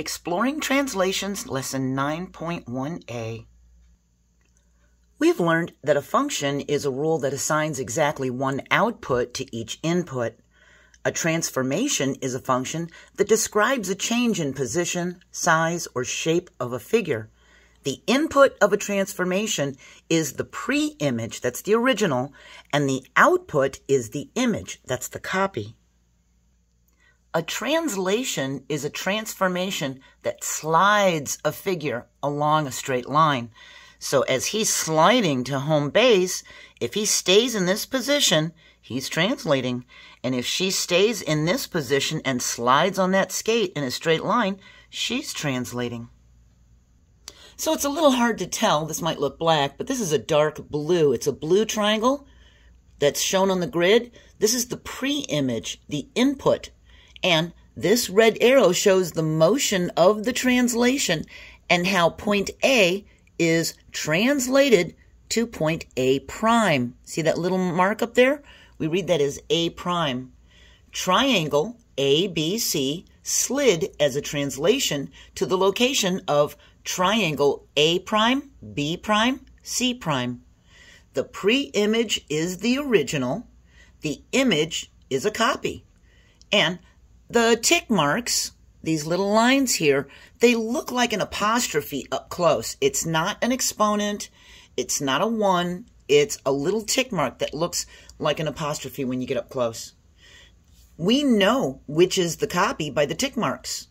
Exploring Translations, Lesson 9.1a. We've learned that a function is a rule that assigns exactly one output to each input. A transformation is a function that describes a change in position, size, or shape of a figure. The input of a transformation is the pre-image, that's the original, and the output is the image, that's the copy. A translation is a transformation that slides a figure along a straight line. So as he's sliding to home base, if he stays in this position, he's translating. And if she stays in this position and slides on that skate in a straight line, she's translating. So it's a little hard to tell. This might look black, but this is a dark blue. It's a blue triangle that's shown on the grid. This is the pre-image, the input and this red arrow shows the motion of the translation and how point A is translated to point A prime. See that little mark up there? We read that as A prime. Triangle ABC slid as a translation to the location of triangle A prime, B prime, C prime. The pre-image is the original. The image is a copy. And the tick marks, these little lines here, they look like an apostrophe up close. It's not an exponent. It's not a one. It's a little tick mark that looks like an apostrophe when you get up close. We know which is the copy by the tick marks.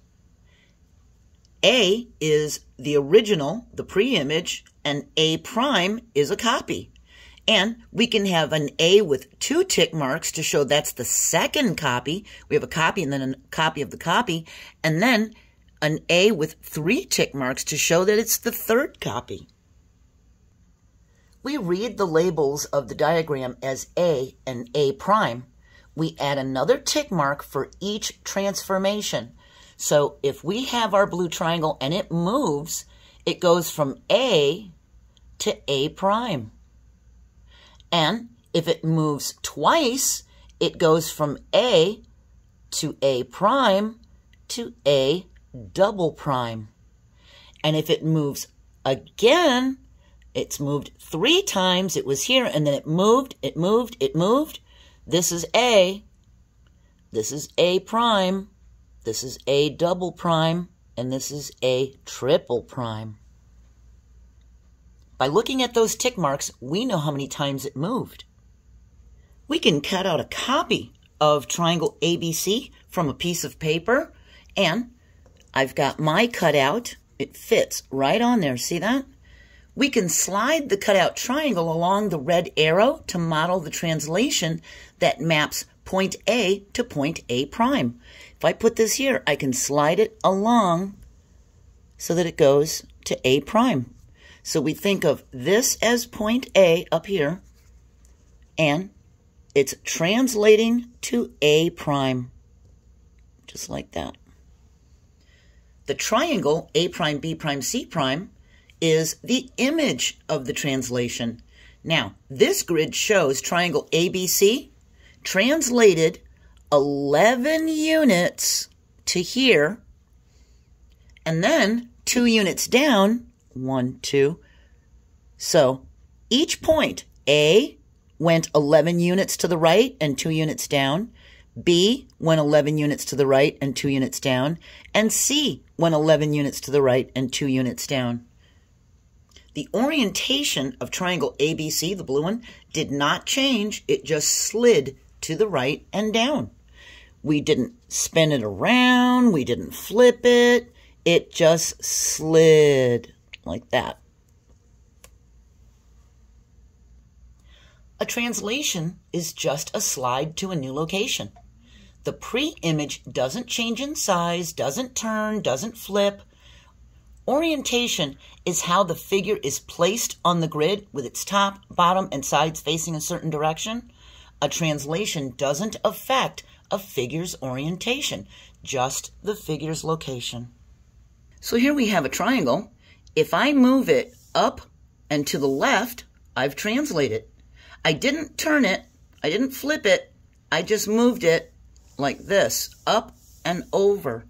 A is the original, the pre-image, and A prime is a copy. And we can have an A with two tick marks to show that's the second copy. We have a copy and then a copy of the copy. And then an A with three tick marks to show that it's the third copy. We read the labels of the diagram as A and A prime. We add another tick mark for each transformation. So if we have our blue triangle and it moves, it goes from A to A prime. And if it moves twice, it goes from A to A prime to A double prime. And if it moves again, it's moved three times. It was here and then it moved, it moved, it moved. This is A. This is A prime. This is A double prime. And this is A triple prime. By looking at those tick marks, we know how many times it moved. We can cut out a copy of triangle ABC from a piece of paper, and I've got my cutout. It fits right on there. See that? We can slide the cutout triangle along the red arrow to model the translation that maps point A to point A prime. If I put this here, I can slide it along so that it goes to A prime. So we think of this as point A up here, and it's translating to A prime, just like that. The triangle A prime, B prime, C prime is the image of the translation. Now, this grid shows triangle ABC translated 11 units to here, and then two units down, one, two. So each point, A went 11 units to the right and two units down. B went 11 units to the right and two units down. And C went 11 units to the right and two units down. The orientation of triangle ABC, the blue one, did not change. It just slid to the right and down. We didn't spin it around. We didn't flip it. It just slid like that. A translation is just a slide to a new location. The pre-image doesn't change in size, doesn't turn, doesn't flip. Orientation is how the figure is placed on the grid with its top, bottom, and sides facing a certain direction. A translation doesn't affect a figure's orientation, just the figure's location. So here we have a triangle if I move it up and to the left, I've translated. I didn't turn it. I didn't flip it. I just moved it like this, up and over.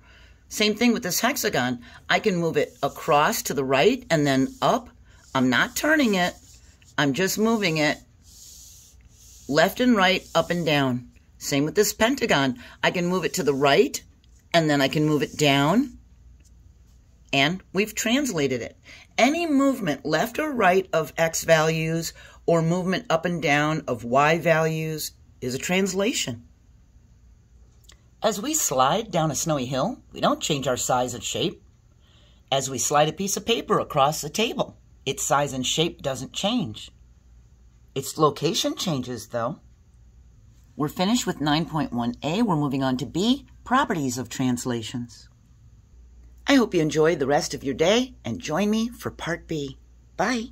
Same thing with this hexagon. I can move it across to the right and then up. I'm not turning it. I'm just moving it left and right, up and down. Same with this pentagon. I can move it to the right and then I can move it down and we've translated it. Any movement left or right of x values or movement up and down of y values is a translation. As we slide down a snowy hill, we don't change our size and shape. As we slide a piece of paper across a table, its size and shape doesn't change. Its location changes, though. We're finished with 9.1a. We're moving on to B, Properties of Translations. I hope you enjoy the rest of your day and join me for Part B. Bye.